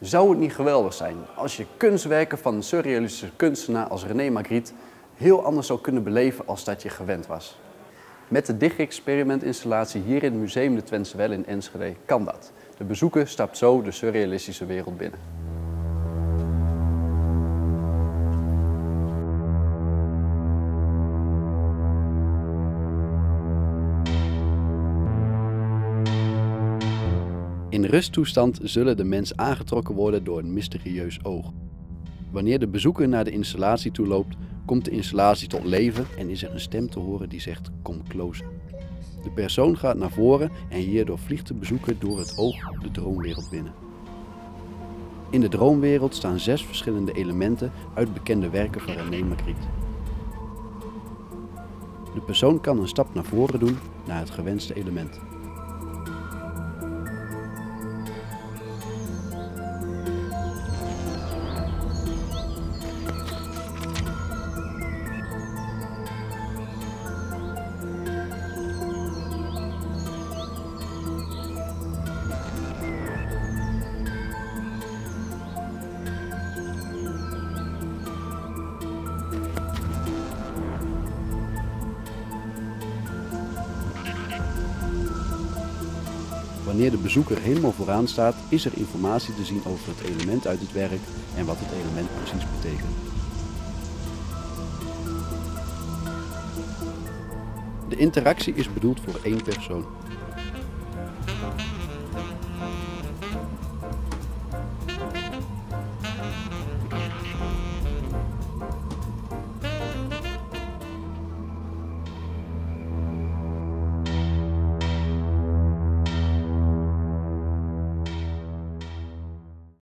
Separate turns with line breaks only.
Zou het niet geweldig zijn als je kunstwerken van een surrealistische kunstenaar als René Magritte heel anders zou kunnen beleven als dat je gewend was? Met de Dig-experimentinstallatie hier in het Museum de Twentse Wel in Enschede kan dat. De bezoeker stapt zo de surrealistische wereld binnen. In rusttoestand zullen de mens aangetrokken worden door een mysterieus oog. Wanneer de bezoeker naar de installatie toe loopt, komt de installatie tot leven en is er een stem te horen die zegt kom close. De persoon gaat naar voren en hierdoor vliegt de bezoeker door het oog de droomwereld binnen. In de droomwereld staan zes verschillende elementen uit bekende werken van René Magritte. De persoon kan een stap naar voren doen naar het gewenste element. Wanneer de bezoeker helemaal vooraan staat, is er informatie te zien over het element uit het werk en wat het element precies betekent. De interactie is bedoeld voor één persoon.